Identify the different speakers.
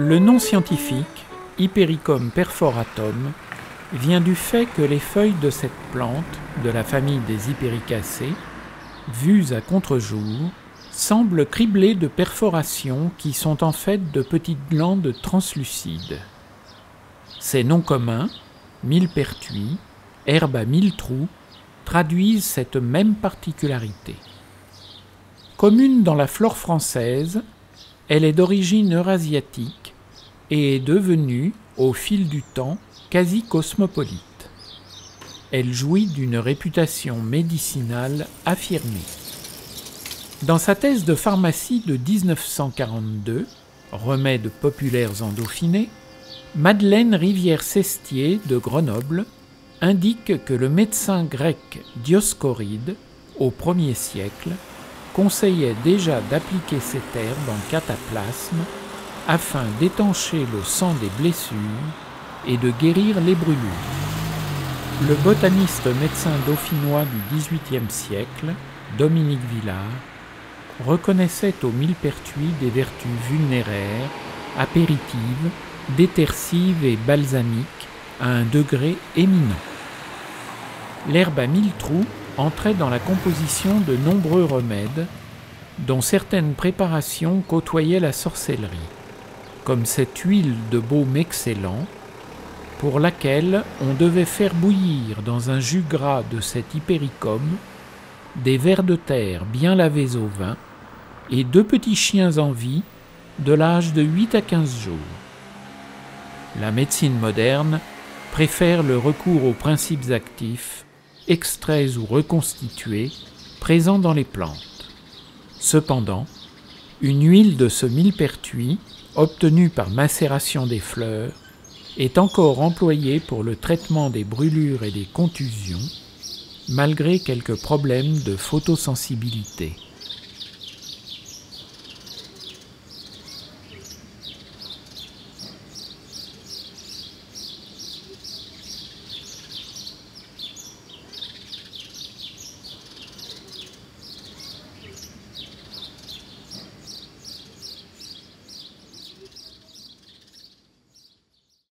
Speaker 1: Le nom scientifique, Hypericum perforatum, vient du fait que les feuilles de cette plante, de la famille des Hypericacées, vues à contre-jour, semblent criblées de perforations qui sont en fait de petites glandes translucides. Ces noms communs, millepertuis, herbe à mille trous, traduisent cette même particularité. Commune dans la flore française, elle est d'origine eurasiatique et est devenue, au fil du temps, quasi cosmopolite. Elle jouit d'une réputation médicinale affirmée. Dans sa thèse de pharmacie de 1942, Remèdes populaires en Dauphiné, Madeleine Rivière-Cestier de Grenoble indique que le médecin grec Dioscoride, au 1er siècle, conseillait déjà d'appliquer cette herbe en cataplasme afin d'étancher le sang des blessures et de guérir les brûlures. Le botaniste médecin dauphinois du XVIIIe siècle, Dominique Villard, reconnaissait au millepertuis des vertus vulnéraires, apéritives, détersives et balsamiques à un degré éminent. L'herbe à mille trous entrait dans la composition de nombreux remèdes, dont certaines préparations côtoyaient la sorcellerie, comme cette huile de baume excellent, pour laquelle on devait faire bouillir dans un jus gras de cet hypericum des vers de terre bien lavés au vin et deux petits chiens en vie de l'âge de 8 à 15 jours. La médecine moderne préfère le recours aux principes actifs, extraits ou reconstitués, présents dans les plantes. Cependant, une huile de ce millepertuis, obtenue par macération des fleurs, est encore employée pour le traitement des brûlures et des contusions, malgré quelques problèmes de photosensibilité.